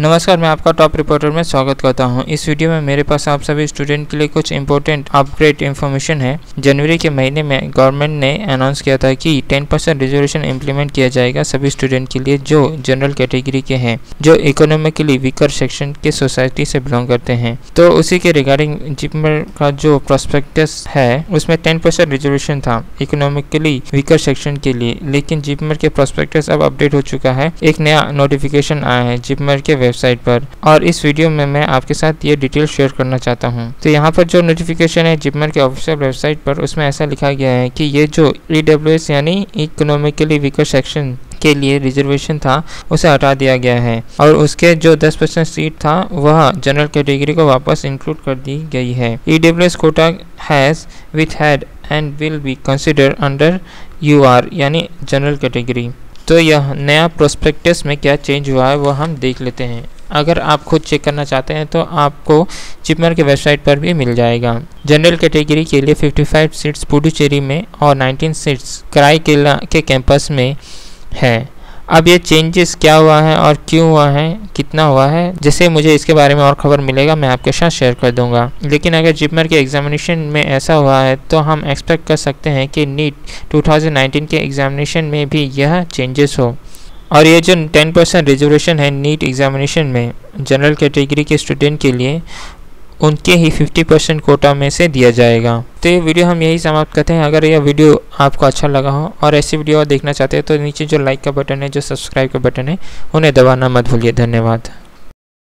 नमस्कार, मैं आपका टॉप रिपोर्टर में स्वागत करता हूँ। इस वीडियो में मेरे पास आप सभी स्टूडेंट के लिए कुछ इंपॉर्टेंट अपग्रेड इन्फॉर्मेशन है। जनवरी के महीने में गवर्नमेंट ने अनाउंस किया था कि 10 परसेंट रिजर्वेशन इम्प्लीमेंट किया जाएगा सभी स्टूडेंट के लिए जो जनरल कैटेगरी के हैं, जो इकोनॉमिकली वीकर सेक्शन के सोसाइटी से बिलोंग करते हैं। तो उसी के रिगार्डिंग जिपमर का जो प्रोस्पेक्टस है, उसमें टेन रिजर्वेशन था इकोनॉमिकली वीकर सेक्शन के लिए। लेकिन जिपमर के प्रोस्पेक्टस अब अपडेट हो चुका है। एक नया नोटिफिकेशन आया है जिपमर के वेबसाइट पर। और इस वीडियो में मैं आपके साथ ये डिटेल शेयर करना चाहता हूँ। तो यहाँ पर जो नोटिफिकेशन है जिपमर के ऑफिशियल वेबसाइट पर, उसमें ऐसा लिखा गया है कि ये जो ईडब्ल्यूएस यानी इकोनॉमिकली वीकर सेक्शन के लिए रिजर्वेशन था, उसे हटा दिया गया है। और उसके जो 10 परसेंट सीट था, वह जनरल कैटेगरी को वापस इंक्लूड कर दी गई है। E W S quota has with had and will be consider under U R यानी जनरल कैटेगरी तो यह नया प्रोस्पेक्टस में क्या चेंज हुआ है वह हम देख लेते हैं। अगर आप खुद चेक करना चाहते हैं तो आपको चिपमर के वेबसाइट पर भी मिल जाएगा। जनरल कैटेगरी के लिए 55 सीट्स पुडुचेरी में और 19 सीट्स कराईकेला के कैंपस में है। अब ये चेंजेस क्या हुआ है और क्यों हुआ है, कितना हुआ है, जैसे मुझे इसके बारे में और खबर मिलेगा, मैं आपके साथ शेयर कर दूँगा। लेकिन अगर जिपमर के एग्जामिनेशन में ऐसा हुआ है तो हम एक्सपेक्ट कर सकते हैं कि नीट 2019 के एग्जामिनेशन में भी यह चेंजेस हो। और ये जो 10 परसेंट रिजर्वेशन है नीट एग्जामिनेशन में जनरल कैटेगरी के स्टूडेंट के लिए उनके ही 50 परसेंट कोटा में से दिया जाएगा। तो ये वीडियो हम यही समाप्त करते हैं। अगर यह वीडियो आपको अच्छा लगा हो और ऐसी वीडियो देखना चाहते हैं तो नीचे जो लाइक का बटन है, जो सब्सक्राइब का बटन है, उन्हें दबाना मत भूलिए। धन्यवाद।